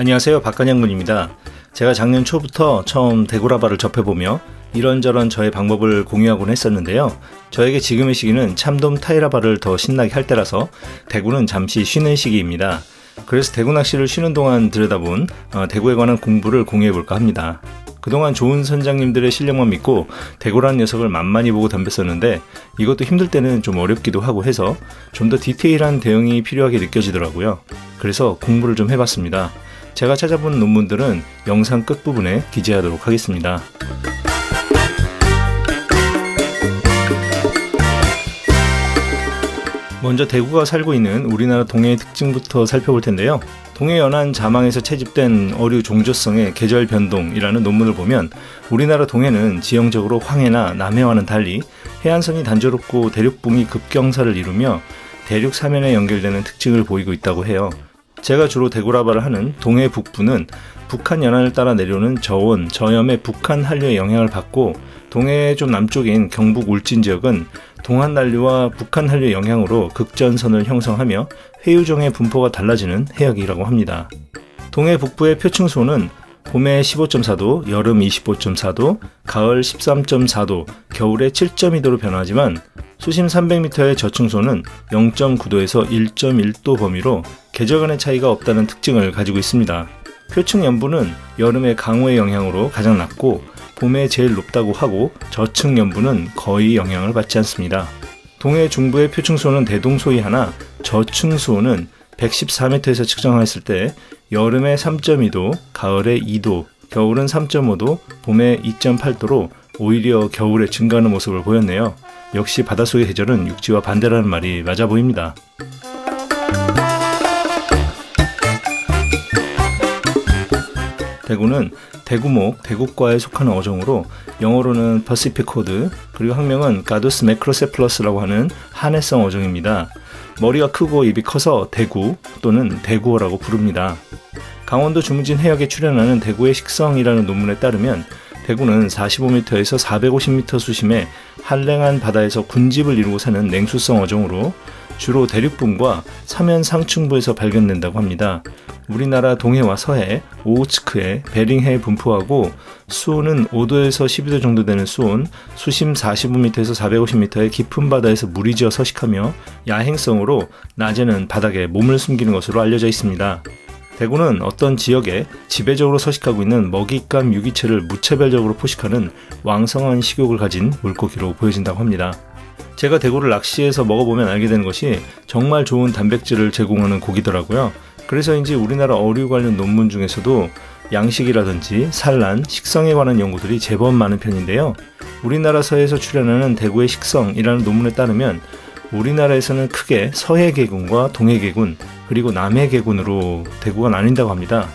안녕하세요 박간양군입니다. 제가 작년 초부터 처음 대구라바를 접해보며 이런저런 저의 방법을 공유하곤 했었는데요. 저에게 지금의 시기는 참돔 타이라바를 더 신나게 할 때라서 대구는 잠시 쉬는 시기입니다. 그래서 대구 낚시를 쉬는 동안 들여다본 어, 대구에 관한 공부를 공유해볼까 합니다. 그동안 좋은 선장님들의 실력만 믿고 대구라는 녀석을 만만히 보고 덤볐었는데 이것도 힘들 때는 좀 어렵기도 하고 해서 좀 더 디테일한 대응이 필요하게 느껴지더라고요. 그래서 공부를 좀 해봤습니다. 제가 찾아본 논문들은 영상 끝부분에 기재하도록 하겠습니다. 먼저 대구가 살고 있는 우리나라 동해의 특징부터 살펴볼 텐데요. 동해 연안 자망에서 채집된 어류 종조성의 계절 변동이라는 논문을 보면 우리나라 동해는 지형적으로 황해나 남해와는 달리 해안선이 단조롭고 대륙붕이 급경사를 이루며 대륙 사면에 연결되는 특징을 보이고 있다고 해요. 제가 주로 대구라바를 하는 동해 북부는 북한 연안을 따라 내려오는 저온, 저염의 북한 한류의 영향을 받고 동해 좀 남쪽인 경북 울진 지역은 동한 난류와 북한 한류의 영향으로 극전선을 형성하며 해유종의 분포가 달라지는 해역이라고 합니다. 동해 북부의 표층수온은 봄에 15.4도, 여름 25.4도, 가을 13.4도, 겨울에 7.2도로 변하지만 수심 300m의 저층소는 0.9도에서 1.1도 범위로 계절 간의 차이가 없다는 특징을 가지고 있습니다. 표층 연분은 여름의 강우의 영향으로 가장 낮고 봄에 제일 높다고 하고 저층 연분은 거의 영향을 받지 않습니다. 동해 중부의 표층수온은 대동소이 하나 저층수온은 114m에서 측정했을 때 여름에 3.2도, 가을에 2도, 겨울은 3.5도, 봄에 2.8도로 오히려 겨울에 증가하는 모습을 보였네요. 역시 바닷속의 계절은 육지와 반대라는 말이 맞아 보입니다. 대구는 대구목, 대구과에 속하는 어종으로 영어로는 Pacific cod, 그리고 학명은 Gadus macrocephalus라고 하는 한해성 어종입니다. 머리가 크고 입이 커서 대구 또는 대구어라고 부릅니다. 강원도 주무진 해역에 출현하는 대구의 식성이라는 논문에 따르면 대구는 45m에서 450m 수심의 한랭한 바다에서 군집을 이루고 사는 냉수성 어종으로 주로 대륙분과 사면 상층부에서 발견된다고 합니다. 우리나라 동해와 서해, 오호츠크해, 베링해에 분포하고 수온은 5도에서 12도 정도 되는 수온, 수심 45m에서 450m의 깊은 바다에서 물이 지어 서식하며 야행성으로 낮에는 바닥에 몸을 숨기는 것으로 알려져 있습니다. 대구는 어떤 지역에 지배적으로 서식하고 있는 먹잇감 유기체를 무차별적으로 포식하는 왕성한 식욕을 가진 물고기로 보여진다고 합니다. 제가 대구를 낚시해서 먹어보면 알게 되는 것이 정말 좋은 단백질을 제공하는 고기더라고요. 그래서인지 우리나라 어류 관련 논문 중에서도 양식이라든지 산란, 식성에 관한 연구들이 제법 많은 편인데요. 우리나라 서에서 출연하는 대구의 식성이라는 논문에 따르면 우리나라에서는 크게 서해계군과 동해계군 그리고 남해계군으로 대구가 나뉜다고 합니다.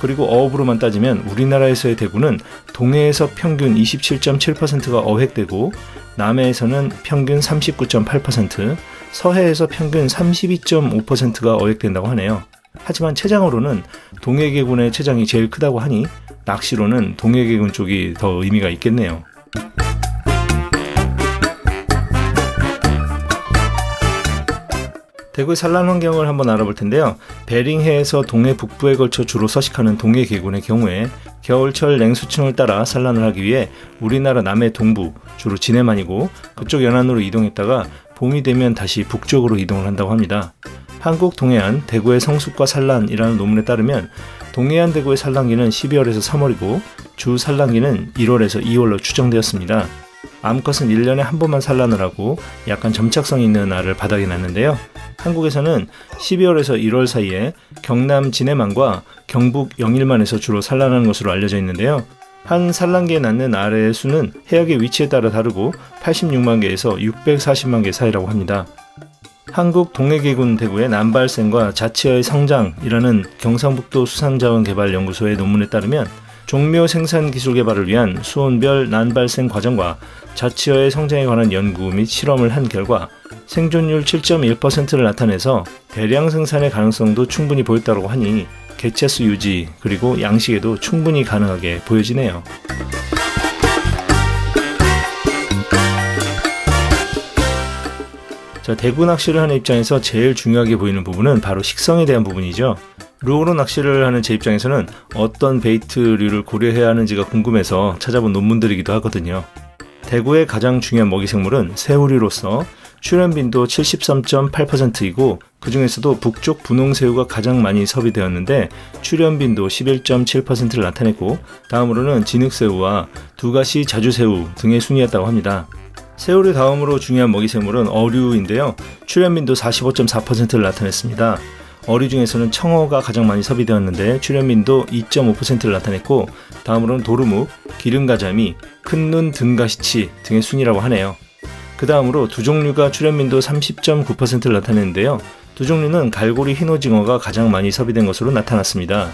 그리고 어업으로만 따지면 우리나라에서의 대구는 동해에서 평균 27.7%가 어획되고 남해에서는 평균 39.8%, 서해에서 평균 32.5%가 어획된다고 하네요. 하지만 체장으로는 동해계군의 체장이 제일 크다고 하니 낚시로는 동해계군 쪽이 더 의미가 있겠네요. 대구의 산란 환경을 한번 알아볼 텐데요. 베링해에서 동해 북부에 걸쳐 주로 서식하는 동해 계군의 경우에 겨울철 냉수층을 따라 산란을 하기 위해 우리나라 남해 동부, 주로 진해만이고 그쪽 연안으로 이동했다가 봄이 되면 다시 북쪽으로 이동을 한다고 합니다. 한국 동해안 대구의 성숙과 산란이라는 논문에 따르면 동해안 대구의 산란기는 12월에서 3월이고 주 산란기는 1월에서 2월로 추정되었습니다. 암컷은 1년에 한 번만 산란을 하고 약간 점착성 있는 알을 바닥에 낳는데요. 한국에서는 12월에서 1월 사이에 경남 진해만과 경북 영일만에서 주로 산란하는 것으로 알려져 있는데요. 한 산란기에 낳는 알의 수는 해역의 위치에 따라 다르고 86만 개에서 640만 개 사이라고 합니다. 한국 동해계군 대구의 남발생과 자치어의 성장이라는 경상북도 수산자원개발연구소의 논문에 따르면 종묘 생산 기술 개발을 위한 수온별 난발생 과정과 자치어의 성장에 관한 연구 및 실험을 한 결과 생존율 7.1%를 나타내서 대량 생산의 가능성도 충분히 보였다고 하니 개체수 유지 그리고 양식에도 충분히 가능하게 보여지네요. 자, 대구 낚시를 하는 입장에서 제일 중요하게 보이는 부분은 바로 식성에 대한 부분이죠. 루어로 낚시를 하는 제 입장에서는 어떤 베이트류를 고려해야 하는지가 궁금해서 찾아본 논문들이기도 하거든요. 대구의 가장 중요한 먹이 생물은 새우류로서 출현빈도 73.8%이고 그 중에서도 북쪽 분홍새우가 가장 많이 섭외되었는데 출현빈도 11.7%를 나타냈고 다음으로는 진흙새우와 두가시 자주새우 등의 순이었다고 합니다. 새우류 다음으로 중요한 먹이 생물은 어류인데요. 출현빈도 45.4%를 나타냈습니다. 어류 중에서는 청어가 가장 많이 섭외되었는데 출현빈도 2.5%를 나타냈고 다음으로는 도루묵, 기름가자미, 큰눈 등가시치 등의 순이라고 하네요. 그 다음으로 두 종류가 출현민도 30.9%를 나타냈는데요. 두 종류는 갈고리 흰오징어가 가장 많이 섭외된 것으로 나타났습니다.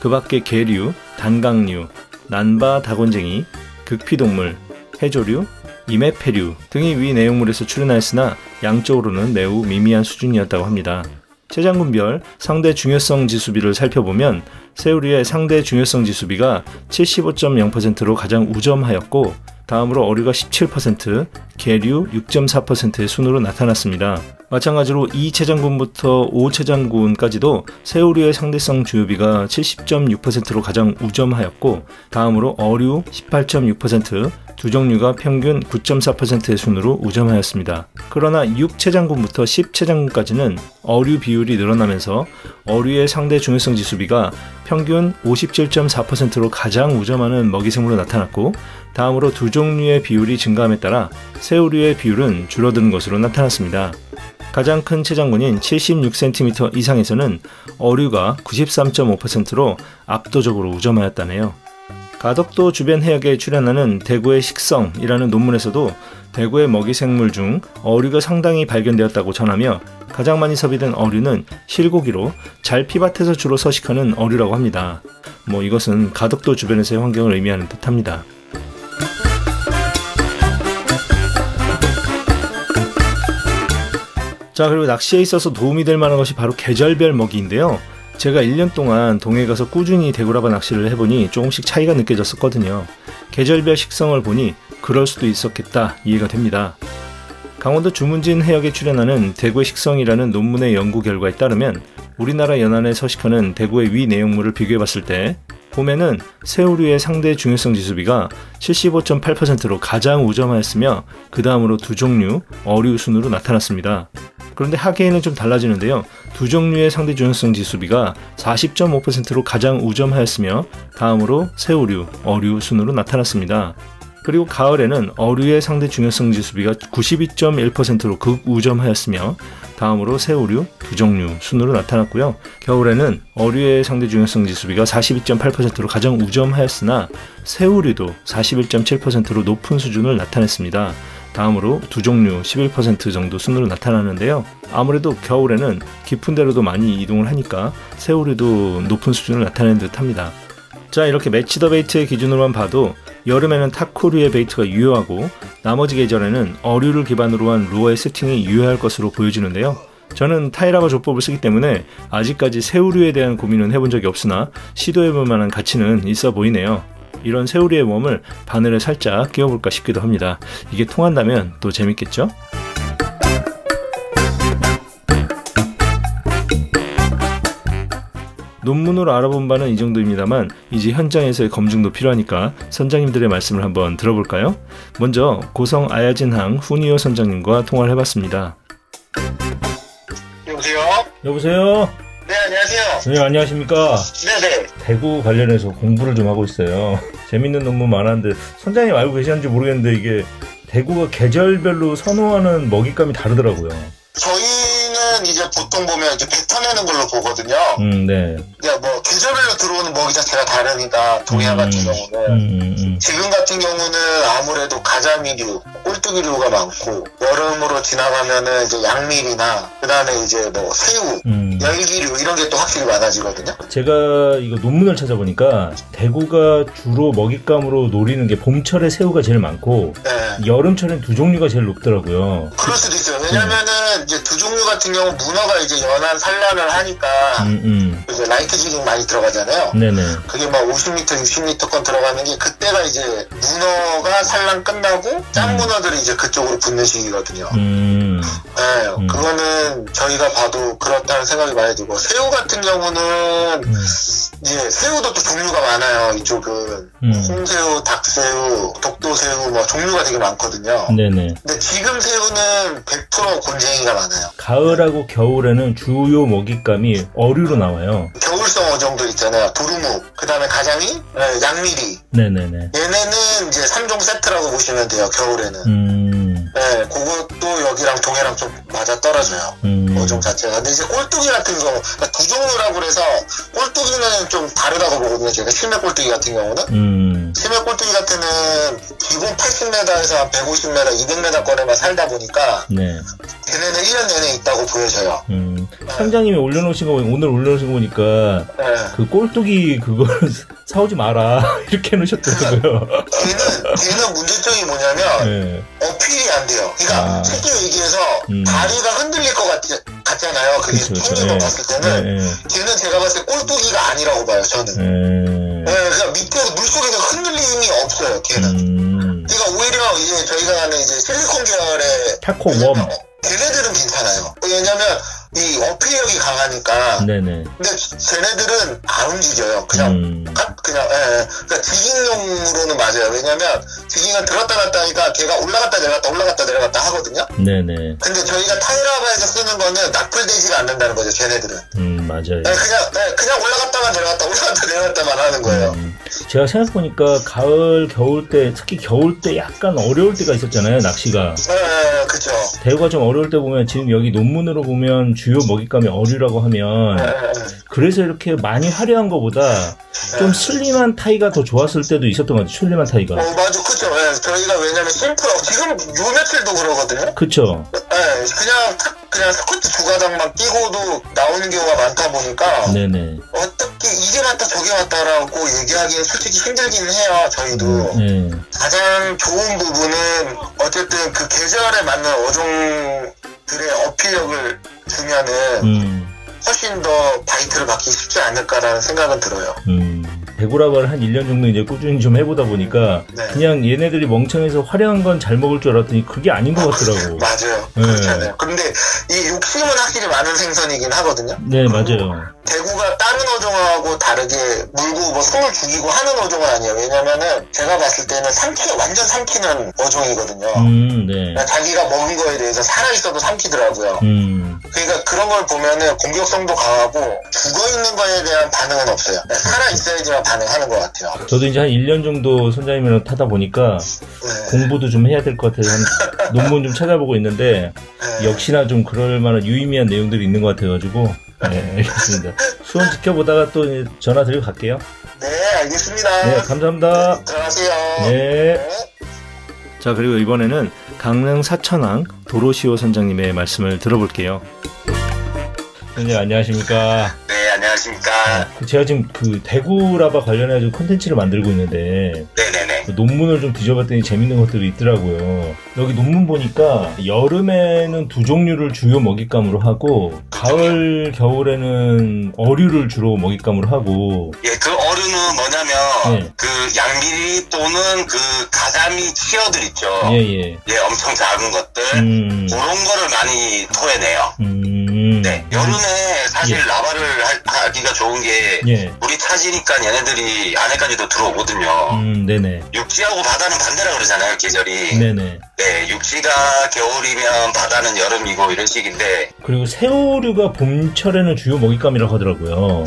그 밖에 개류, 단강류, 난바 다곤쟁이, 극피동물, 해조류, 이메페류 등이 위 내용물에서 출연하였으나 양적으로는 매우 미미한 수준이었다고 합니다. 체장군별 상대 중요성 지수비를 살펴보면 세우리의 상대 중요성 지수비가 75.0%로 가장 우점하였고 다음으로 어류가 17%, 계류 6.4%의 순으로 나타났습니다. 마찬가지로 2체장군부터 5체장군까지도 새우류의 상대성 주요비가 70.6%로 가장 우점하였고 다음으로 어류 18.6%, 두 종류가 평균 9.4%의 순으로 우점하였습니다. 그러나 6체장군부터 10체장군까지는 어류 비율이 늘어나면서 어류의 상대 중요성 지수비가 평균 57.4%로 가장 우점하는 먹이생물로 나타났고 다음으로 두 종류의 비율이 증가함에 따라 새우류의 비율은 줄어드는 것으로 나타났습니다. 가장 큰 체장군인 76cm 이상에서는 어류가 93.5%로 압도적으로 우점하였다네요. 가덕도 주변 해역에 출현하는 대구의 식성이라는 논문에서도 대구의 먹이 생물 중 어류가 상당히 발견되었다고 전하며 가장 많이 섭외된 어류는 실고기로 잘피밭에서 주로 서식하는 어류라고 합니다. 뭐 이것은 가덕도 주변에서의 환경을 의미하는 듯합니다. 자 그리고 낚시에 있어서 도움이 될 만한 것이 바로 계절별 먹이인데요. 제가 1년 동안 동해 가서 꾸준히 대구라바 낚시를 해보니 조금씩 차이가 느껴졌었거든요. 계절별 식성을 보니 그럴 수도 있었겠다 이해가 됩니다. 강원도 주문진 해역에 출연하는 대구의 식성이라는 논문의 연구 결과에 따르면 우리나라 연안에 서식하는 대구의 위 내용물을 비교해 봤을 때 봄에는 새우류의 상대 중요성 지수비가 75.8%로 가장 우점하였으며 그 다음으로 두 종류 어류 순으로 나타났습니다. 그런데 하계에는 좀 달라지는데요. 두 종류의 상대 중요성 지수비가 40.5%로 가장 우점하였으며 다음으로 새우류, 어류 순으로 나타났습니다. 그리고 가을에는 어류의 상대 중요성 지수비가 92.1%로 극우점하였으며 다음으로 새우류 두 종류 순으로 나타났고요. 겨울에는 어류의 상대 중요성 지수비가 42.8%로 가장 우점하였으나 새우류도 41.7%로 높은 수준을 나타냈습니다. 다음으로 두족류 11% 정도 순으로 나타나는데요. 아무래도 겨울에는 깊은 데로도 많이 이동을 하니까 새우류도 높은 수준을 나타내는 듯 합니다. 자 이렇게 match the bait의 기준으로만 봐도 여름에는 타코류의 bait가 유효하고 나머지 계절에는 어류를 기반으로 한 루어의 세팅이 유효할 것으로 보여지는데요. 저는 타이라바 조법을 쓰기 때문에 아직까지 새우류에 대한 고민은 해본 적이 없으나 시도해볼 만한 가치는 있어 보이네요. 이런 새우리의 웜을 바늘에 살짝 끼워볼까 싶기도 합니다. 이게 통한다면 또 재밌겠죠? 논문으로 알아본 바는 이 정도입니다만 이제 현장에서의 검증도 필요하니까 선장님들의 말씀을 한번 들어볼까요? 먼저 고성 아야진항 후니오 선장님과 통화를 해봤습니다. 여보세요? 여보세요? 네, 안녕하세요. 네, 안녕하십니까? 네네. 대구 관련해서 공부를 좀 하고 있어요. 재밌는 논문 많았는데 선장님 알고 계시는지 모르겠는데 이게 대구가 계절별로 선호하는 먹잇감이 다르더라고요. 저희는 이제 보통 보면 이제 뱉어내는 걸로 보거든요. 음, 네. 그러니까 뭐 계절별로 들어오는 먹이 자체가 다르니까 동해안 음, 같은 경우는 음, 음, 음. 지금 같은 경우는 아무래도 가자미류, 꼴뚜기류가 많고 여름으로 지나가면은 이제 양밀이나 그다음에 이제 뭐 새우, 음. 열기류 이런 게 또 확실히 많아지거든요. 제가 이거 논문을 찾아보니까 대구가 주로 먹잇감으로 노리는 게 봄철에 새우가 제일 많고 네. 여름철엔 두족류가 제일 높더라고요. 그럴 수도 있어요. 왜냐면은 왜냐면 이제 두족류 같은 경우 문어가 이제 연안 산란 을 하니까 음, 음. 이제 light jigging 많이 들어가잖아요. 네네. 그게 막 50m, 60m 건 들어가는 게 그때가 이제 문어가 산란 끝나고 짱 문어들이 이제 그쪽으로 붙는 시기거든요. 음, 네, 음. 그거는 저희가 봐도 그렇다는 생각이 많이 들고 새우 같은 경우는 음, 이제 새우도 또 종류가 많아요. 이쪽은 음. 홍새우, 닭새우, 독도새우 뭐 종류가 되게 많거든요. 네네. 근데 지금 새우는 100% 곤쟁이가 많아요. 가을하고 겨울에는 주요 먹잇감이 어류로 나와요. 겨울성 어종들 있잖아요. 도루묵, 그 다음에 가자미, 네, 양미리. 네네네. 얘네는 이제 3종 세트라고 보시면 돼요. 겨울에는. 음, 네, 그것도 여기랑 동해랑 좀 맞아 떨어져요. 음. 어종 자체가. 근데 이제 꼴뚜기 같은 경우, 그러니까 두 종류라고 그래서 꼴뚜기는 좀 다르다고 보거든요. 제가 실내 꼴뚜기 같은 경우는. 음, 실내 꼴뚜기 같은 기본 80m에서 한 150m, 200m 거리만 살다 보니까 네. 걔네는 1년 내내 있다고 보여져요. 음. 상장님이 올려놓으신 거, 오늘 올려놓으신 거 보니까 네. 그 꼴뚜기 그걸 사오지 마라. 이렇게 해놓으셨더라고요. 걔는, 걔는 문제점이 뭐냐면 네. 어필이 안 돼요. 그러니까 아. 쉽게 얘기해서 음. 다리가 흔들릴 것 같, 같잖아요. 그게. 평균만 예. 봤을 때는. 네, 걔는 제가 봤을 때 꼴뚜기가 아니라고 봐요, 저는. 네. 네, 그냥 밑에서 물속에서 흔들림이 없어요, 걔는. 음. 그러니까 오히려 이제 저희가 하는 이제 실리콘 계열의 타코 웜. 어, 걔네들은 괜찮아요. 왜냐면 이 어필력이 강하니까. 네네. 근데 쟤네들은 안 움직여요. 그냥 음. 가- 그냥 예, 예. 그러니까 지깅용으로는 맞아요. 왜냐면 지깅은 들었다 놨다 하니까 걔가 올라갔다 내려갔다 올라갔다 내려갔다 하거든요. 네네. 근데 저희가 타이라바에서 쓰는 거는 납불되지가 않는다는 거죠. 쟤네들은. 음, 맞아요. 네, 그냥 네, 그냥 올라갔다만 내려갔다 올라갔다 내려갔다만 하는 거예요. 음, 제가 생각해보니까 가을, 겨울 때, 특히 겨울 때 약간 어려울 때가 있었잖아요, 낚시가. 네, 네, 그쵸. 대우가 좀 어려울 때 보면 지금 여기 논문으로 보면 주요 먹잇감이 어류라고 하면 네, 네, 네. 그래서 이렇게 많이 화려한 것보다 좀 슬림한 타이가 더 좋았을 때도 있었던 것 같아요, 슬림한 타이가. 어, 맞아. 예, 저희가 왜냐면 심플하고, 지금 요 며칠도 그러거든요? 그쵸? 예, 그냥, 탁, 그냥 스커트 두 가닥만 끼고도 나오는 경우가 많다 보니까, 네네. 어떻게 이게 맞다 저게 맞다라고 얘기하기는 솔직히 힘들기는 해요, 저희도. 네. 가장 좋은 부분은, 어쨌든 그 계절에 맞는 어종들의 어필력을 주면은, 음, 훨씬 더 바이트를 받기 쉽지 않을까라는 생각은 들어요. 음. 배구라바를 한 1년 정도 이제 꾸준히 좀 해보다 보니까 네. 그냥 얘네들이 멍청해서 화려한 건 잘 먹을 줄 알았더니 그게 아닌 것 같더라고. 맞아요. 네. 그렇잖아요. 근데 이 욕심은 확실히 많은 생선이긴 하거든요. 네, 맞아요. 대구가 다른 어종하고 다르게 물고 뭐 손을 죽이고 하는 어종은 아니에요. 왜냐면은 제가 봤을 때는 삼키 완전 삼키는 어종이거든요. 음, 네. 그러니까 자기가 먹은 거에 대해서 살아 있어도 삼키더라고요. 음, 그러니까 그런 걸 보면은 공격성도 강하고 죽어 있는 거에 대한 반응은 없어요. 살아 있어야지만 반응하는 것 같아요. 저도 이제 한 1년 정도 선장님이랑 타다 보니까 네. 공부도 좀 해야 될 것 같아서 한 논문 좀 찾아보고 있는데 네. 역시나 좀 그럴 만한 유의미한 내용들이 있는 것 같아가지고 네, 알겠습니다. 수원 지켜보다가 또 전화 드리고 갈게요. 네, 알겠습니다. 네, 감사합니다. 들어가세요. 네. 자, 그리고 이번에는 강릉 사천항 도로시오 선장님의 말씀을 들어볼게요. 선생님 안녕하십니까? 네, 안녕하십니까. 그 제가 지금 그 대구라바 관련해서 콘텐츠를 만들고 있는데 네네네. 그 논문을 좀 뒤져봤더니 재밌는 것들이 있더라고요. 여기 논문 보니까 여름에는 두 종류를 주요 먹잇감으로 하고 가을, 겨울에는 어류를 주로 먹잇감으로 하고 예, 그 어류는 뭐냐면 네. 그 양미리 또는 그 가자미 치어들 있죠. 예, 예. 예, 엄청 작은 것들 음, 그런 거를 많이 토해내요. 음, 네, 여름에 사실 예. 라바를 하, 하기가 좋은 게 예, 물이 차지니까 얘네들이 안에까지도 들어오거든요. 음, 네네. 육지하고 바다는 반대라 그러잖아요, 계절이. 네네. 네, 육지가 겨울이면 바다는 여름이고 이런 식인데 그리고 새우류가 봄철에는 주요 먹잇감이라고 하더라고요.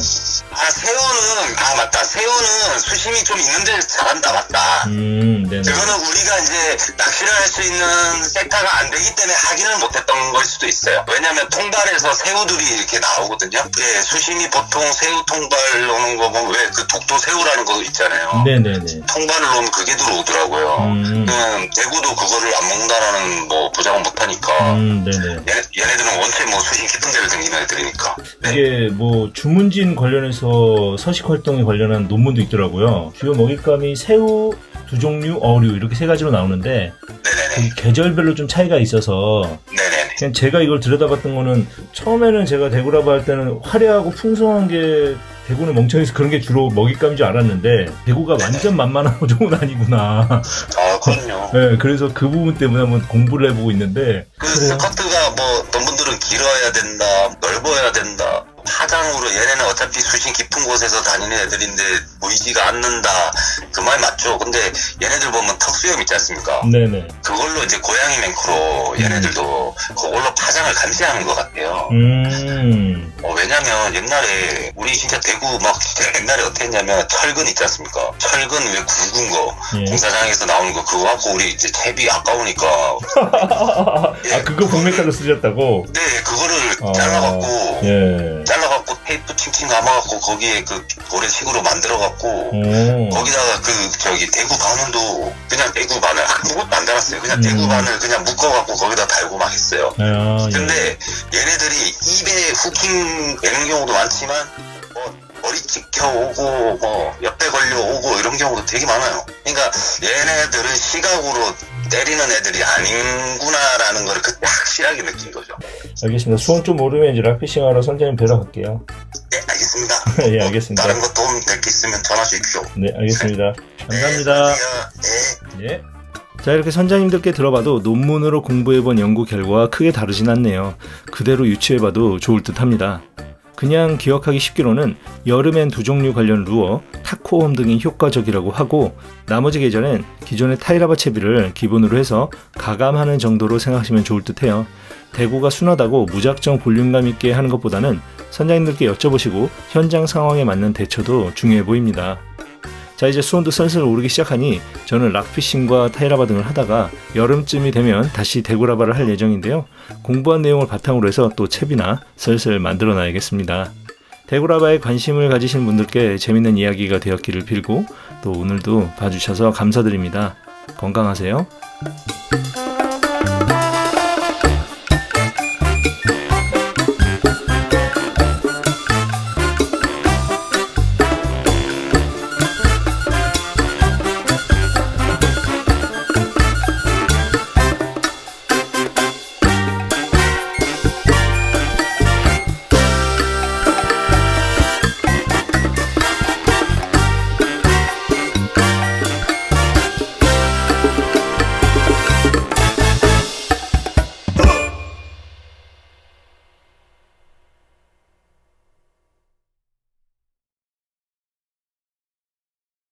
아 새우는 아 맞다 새우는 수심이 좀 있는데 잘한다 맞다. 음, 네네. 그거는 우리가 이제 낚시를 할 수 있는 섹터가 안 되기 때문에 하기는 못했던 걸 수도 있어요. 왜냐하면 통발에서 새 우들이 이렇게 나오거든요. 예, 수심이 보통 새우 통발 노는 거 보면 왜 그 독도 새우라는 거 있잖아요. 네네네. 통발을 놓으면 그게 들어오더라고요. 음, 음, 대구도 그거를 안 먹는다라는 뭐 보장은 못하니까 음, 네네. 얘네, 얘네들은 원체 뭐 수심 깊은 데를 등기는 애들이니까. 네. 이게 뭐 주문진 관련해서 서식 활동에 관련한 논문도 있더라고요. 주요 먹잇감이 새우, 두 종류, 어류 이렇게 세 가지로 나오는데 네네네. 그 계절별로 좀 차이가 있어서 네네네. 그냥 제가 이걸 들여다봤던 거는 처음에는 제가 대구라바 할 때는 화려하고 풍성한 게 대구는 멍청해서 그런 게 주로 먹잇감인 줄 알았는데 대구가 완전 만만한 어종은 아니구나. 아, 그럼요. 네, 그래서 그 부분 때문에 한번 공부를 해보고 있는데 그 스커트가 뭐 어떤 분들은 길어야 된다, 넓어야 된다. 파장으로 얘네는 어차피 수심 깊은 곳에서 다니는 애들인데 보이지가 않는다. 그 말 맞죠. 근데 얘네들 보면 턱수염 있지 않습니까? 네네. 그걸로 이제 고양이 맹크로 얘네들도 그걸로 파장을 감지하는 것 같아요. 음. 어, 왜냐면 옛날에 우리 진짜 대구 막 옛날에 어떻게 했냐면 철근 있지 않습니까? 철근 왜 굵은 거 예. 공사장에서 나오는 거 그거 갖고 우리 이제 채비 아까우니까 아 그거 복메탈로 쓰셨다고? 네 그거를 어, 잘라갖고 예. 잘라갖고 테이프 칭칭 감아갖고 거기에 그 고래식으로 만들어갖고 오. 거기다가 그 저기 대구 바늘도 그냥 대구 바늘 아무것도 안 달았어요. 그냥 음. 대구 바늘 그냥 묶어갖고 거기다 달고 막 했어요. 아, 예. 근데 얘네들이 입에 후킹 되는 경우도 많지만 뭐 머리 찍혀 오고 뭐 옆에 걸려 오고 이런 경우도 되게 많아요. 그러니까 얘네들은 시각으로 때리는 애들이 아닌구나라는 걸 그때 확실하게 느낀 거죠. 알겠습니다. 수원 좀 모르면 이제 락피싱 하러 선장님 뵈러 갈게요. 네, 알겠습니다. 예, 뭐 알겠습니다. 다른 거 도움 될 게 있으면 전화 주십시오. 네, 알겠습니다. 감사합니다. 네. 예. 자, 이렇게 선장님들께 들어봐도 논문으로 공부해본 연구 결과와 크게 다르진 않네요. 그대로 유추해봐도 좋을 듯 합니다. 그냥 기억하기 쉽기로는 여름엔 두 종류 관련 루어, 타코홈 등이 효과적이라고 하고 나머지 계절엔 기존의 타이라바 채비를 기본으로 해서 가감하는 정도로 생각하시면 좋을 듯 해요. 대구가 순하다고 무작정 볼륨감 있게 하는 것보다는 선장님들께 여쭤보시고 현장 상황에 맞는 대처도 중요해 보입니다. 자 이제 수온도 슬슬 오르기 시작하니 저는 락피싱과 타이라바 등을 하다가 여름쯤이 되면 다시 대구라바를 할 예정인데요. 공부한 내용을 바탕으로 해서 또 채비나 슬슬 만들어 놔야겠습니다. 대구라바에 관심을 가지신 분들께 재밌는 이야기가 되었기를 빌고 또 오늘도 봐주셔서 감사드립니다. 건강하세요.